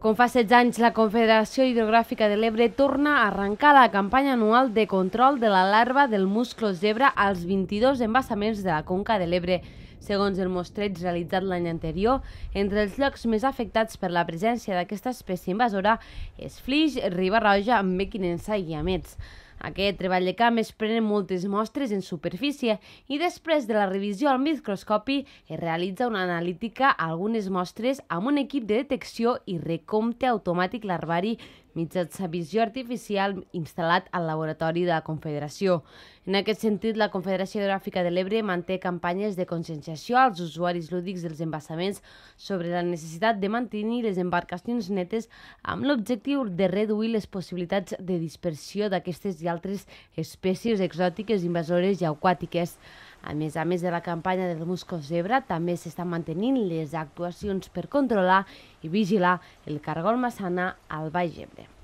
Com fa 16 anys, la Confederació Hidrogràfica de l'Ebre torna a arrencar la campanya anual de control de la larva del musclo zebra als 22 embassaments de la Conca de l'Ebre. Segons el mostreig realitzat l'any anterior, entre els llocs més afectats per la presència d'aquesta espècie invasora és Flix, Riba-roja, Mequinensa i Amets. Aquest treball de camp es prenen moltes mostres en superfície i després de la revisió al microscopi es realitza una analítica a algunes mostres amb un equip de detecció i recompte automàtic larvari mitjançant visió artificial instal·lat al laboratori de la Confederació. En aquest sentit, la Confederació Hidrogràfica de l'Ebre manté campanyes de conscienciació als usuaris lúdics dels embassaments sobre la necessitat de mantenir les embarcacions netes amb l'objectiu de reduir les possibilitats de dispersió d'aquestes altres espècies exòtiques invasores i aquàtiques. A més a més de la campanya del musclo zebra, també s'estan mantenint les actuacions per controlar i vigilar el cargol massana al Baix Ebre.